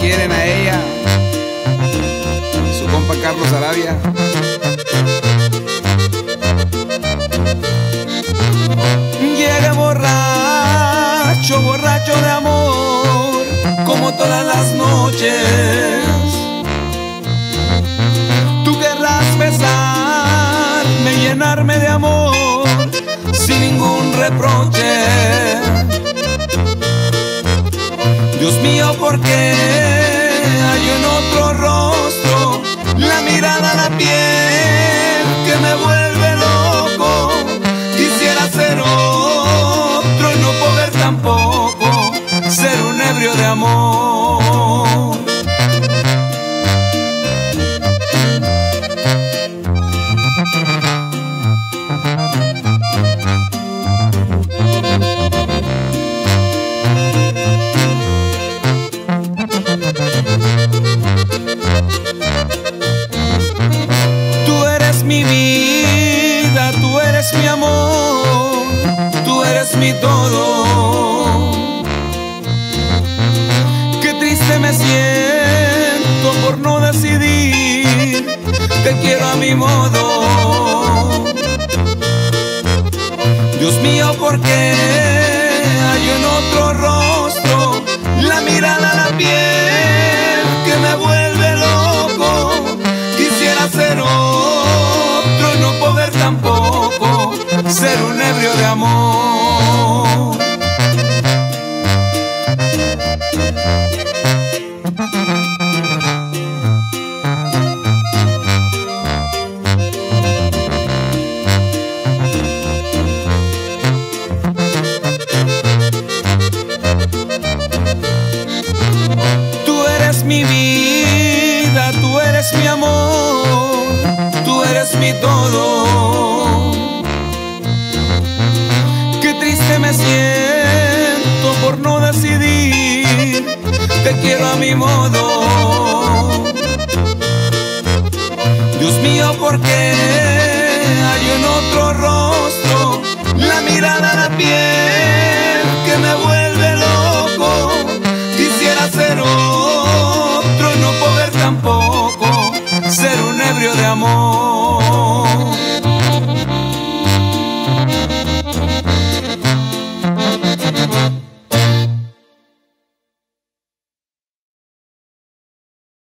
quieren a ella. Su compa Carlos Arabia. Llegué borracho, borracho de amor, como todas las noches. Tú querrás besarme, llenarme de amor, Dios mío, ¿por qué hay en otro rostro la mirada, la piel mi todo. Qué triste me siento por no decidir, te quiero a mi modo. Dios mío, ¿por qué hay en otro rostro la mirada, la piel que me vuelve loco? Quisiera ser otro y no poder tampoco ser un ebrio de amor. Mi todo. Qué triste me siento por no decidir, te quiero a mi modo. Dios mío, ¿por qué hay en otro rostro la mirada, la piel que me vuelve loco? Quisiera ser otro no poder tampoco ser un ebrio de amor.